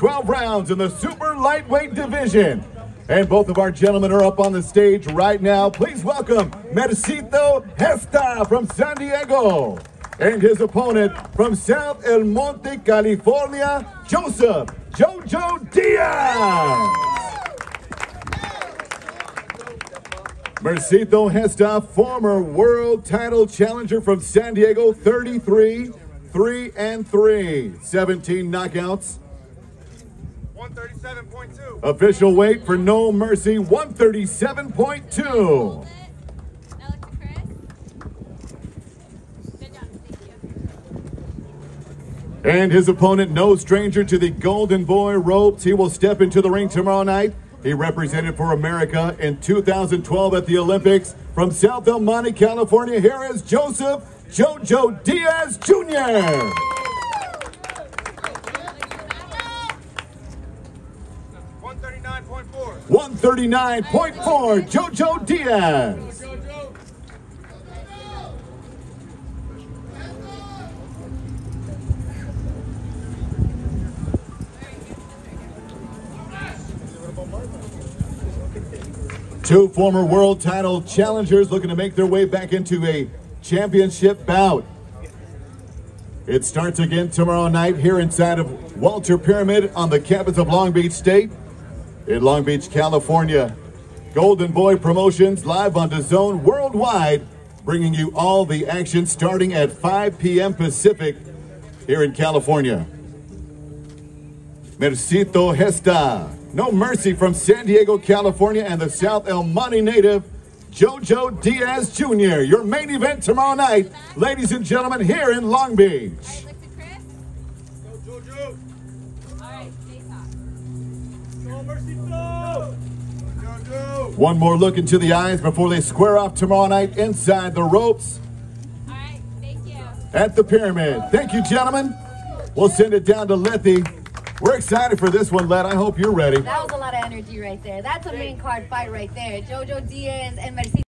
12 rounds in the super lightweight division. And both of our gentlemen are up on the stage right now. Please welcome Mercito Hesta from San Diego and his opponent from South El Monte, California, Joseph Jojo Diaz. Mercito Hesta, former world title challenger from San Diego, 33, 3 and 3, 17 knockouts. 137.2. Official weight for No Mercy, 137.2. And his opponent, no stranger to the Golden Boy ropes. He will step into the ring tomorrow night. He represented for America in 2012 at the Olympics. From South El Monte, California, here is Joseph Jojo Diaz Jr. 139.4. 139.4, Jojo Diaz. Two former world title challengers looking to make their way back into a championship bout. It starts again tomorrow night here inside of Walter Pyramid on the campus of Long Beach State in Long Beach, California. Golden Boy Promotions live on DAZN worldwide, bringing you all the action starting at 5 p.m. Pacific here in California. Mercito Gesta, No Mercy from San Diego, California, and the South El Monte native, Jojo Diaz Jr. Your main event tomorrow night, ladies and gentlemen, here in Long Beach. All right, Alex and Chris. Go, Jojo. All right, stay top. Go, Mercy, go. Jojo. One more look into the eyes before they square off tomorrow night inside the ropes All right, thank you. at the pyramid. Thank you, gentlemen. We'll send it down to Letty. We're excited for this one, Let. I hope you're ready. That was a lot of energy right there. That's a main card fight right there. Jojo Diaz and Mercedes.